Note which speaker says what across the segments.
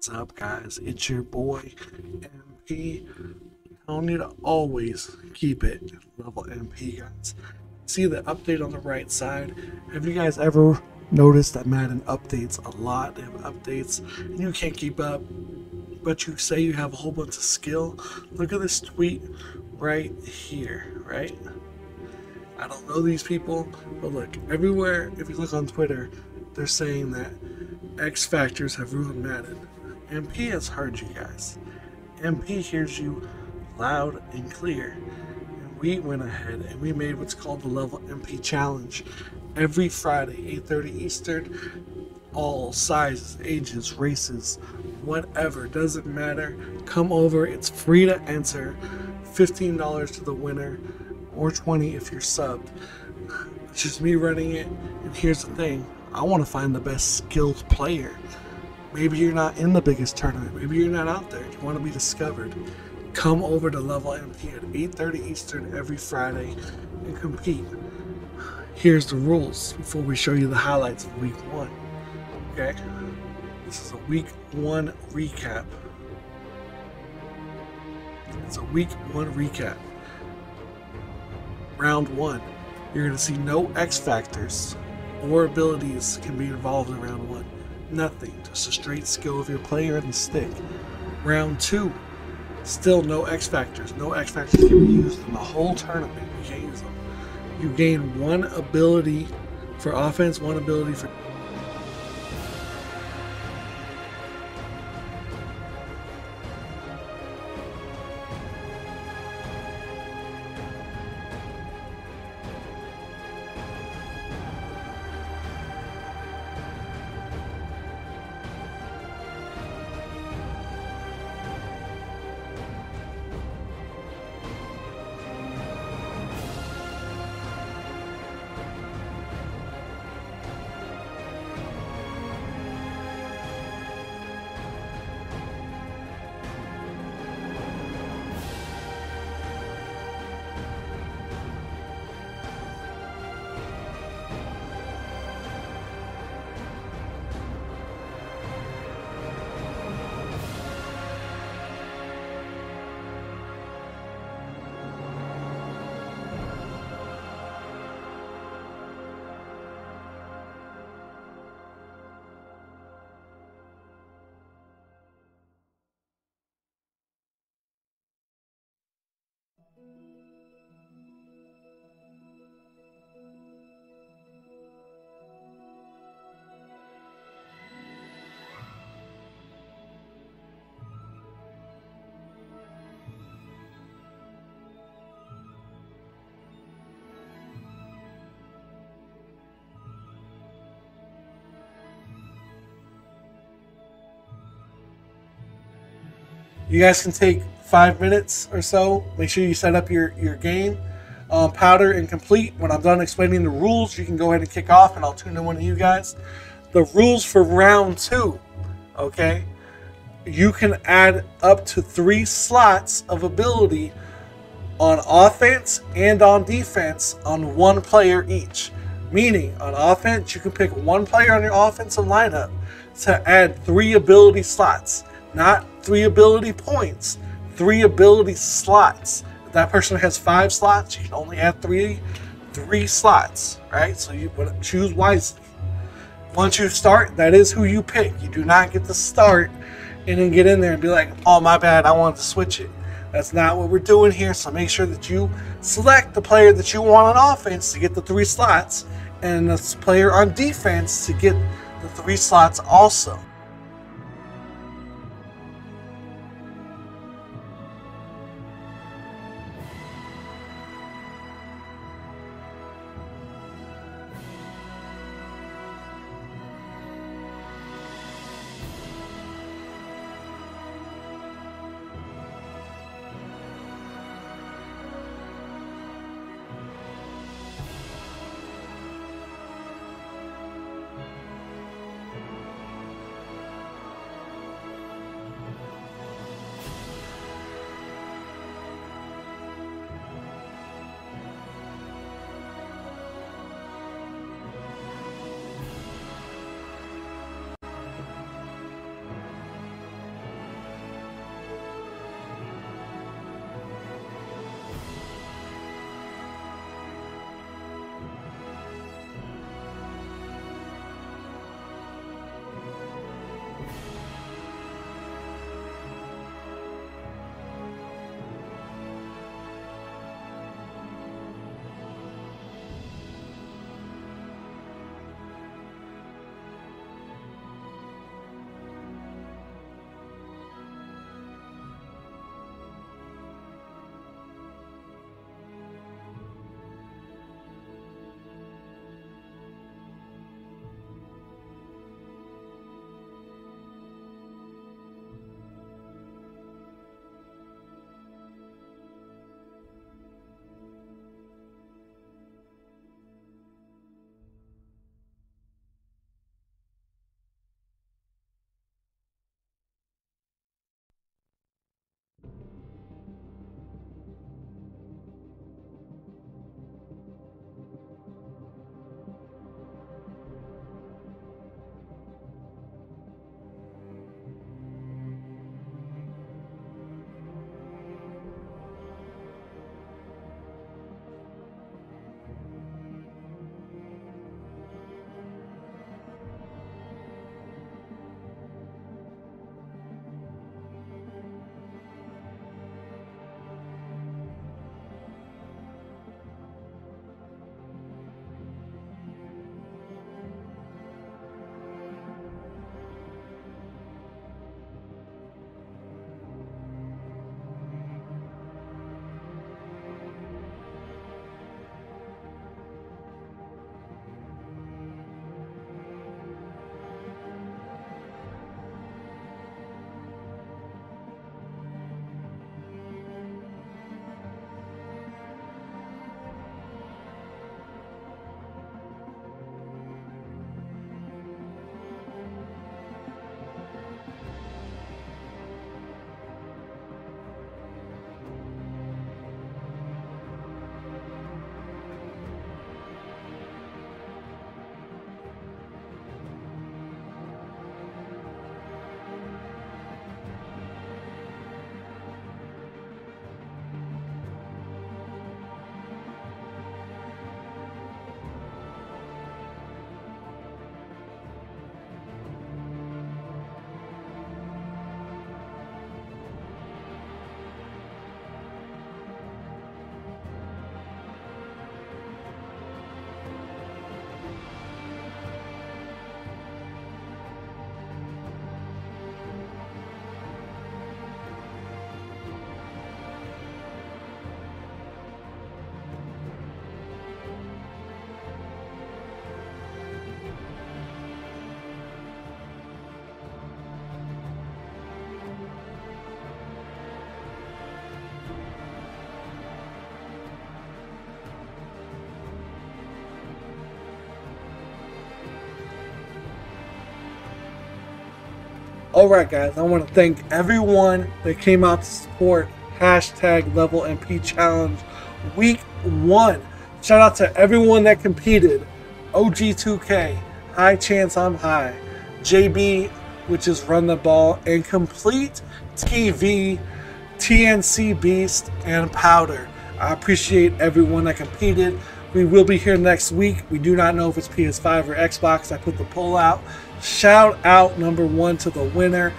Speaker 1: What's up, guys? It's your boy MP. You need to always keep it level MP, guys. See the update on the right side? Have you guys ever noticed that Madden updates a lot? They have updates and you can't keep up, but you say you have a whole bunch of skill. Look at this tweet right here, right? I don't know these people, but look, everywhere, if you look on Twitter, they're saying that X Factors have ruined Madden. MP has heard you guys. MP hears you loud and clear. And we went ahead and we made what's called the Level MP Challenge. Every Friday, 8.30 Eastern, all sizes, ages, races, whatever, doesn't matter. Come over, it's free to enter. $15 to the winner or 20 if you're subbed. It's just me running it. And here's the thing I want to find the best skilled player. Maybe you're not in the biggest tournament. Maybe you're not out there. You want to be discovered. Come over to Level MP at 8:30 Eastern every Friday and compete. Here's the rules before we show you the highlights of Week One. Okay, this is a Week One recap. It's a Week One recap round one, you're going to see no X factors or abilities can be involved in round one. Nothing, just a straight skill of your player and the stick. Round two, still no X factors. No X factors can be used in the whole tournament. You can't use them. You gain one ability for offense, one ability for You guys can take five minutes or so. Make sure you set up your, your game. Um, powder and complete. When I'm done explaining the rules, you can go ahead and kick off and I'll tune in one of you guys. The rules for round two, okay? You can add up to three slots of ability on offense and on defense on one player each. Meaning, on offense, you can pick one player on your offensive lineup to add three ability slots, not three ability points, three ability slots. If that person has five slots, you can only add three three slots, right? So you choose wisely. Once you start, that is who you pick. You do not get to start and then get in there and be like, oh, my bad, I wanted to switch it. That's not what we're doing here. So make sure that you select the player that you want on offense to get the three slots and the player on defense to get the three slots also. Alright, guys, I want to thank everyone that came out to support hashtag Level MP Challenge Week 1. Shout out to everyone that competed OG2K, High Chance I'm High, JB, which is Run the Ball, and Complete TV, TNC Beast, and Powder. I appreciate everyone that competed. We will be here next week. We do not know if it's PS5 or Xbox. I put the poll out. Shout out number one to the winner.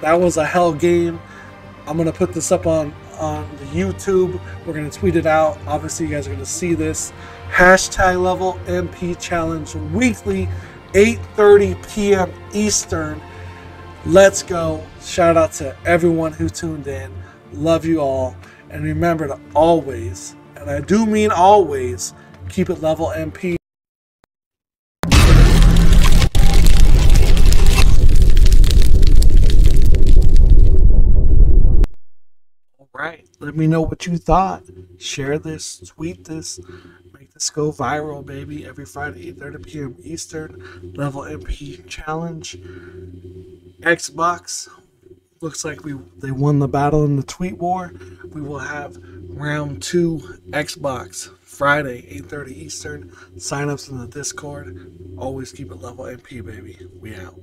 Speaker 1: That was a hell game. I'm gonna put this up on on the YouTube. We're gonna tweet it out. Obviously, you guys are gonna see this. Hashtag level MP challenge weekly, 8:30 p.m. Eastern. Let's go. Shout out to everyone who tuned in. Love you all. And remember to always, and I do mean always, keep it level MP. Right. Let me know what you thought. Share this, tweet this, make this go viral, baby. Every Friday, 8:30 p.m. Eastern. Level MP challenge. Xbox looks like we they won the battle in the tweet war. We will have round two Xbox Friday, 8:30 Eastern. Sign ups in the Discord. Always keep it level MP, baby. We out.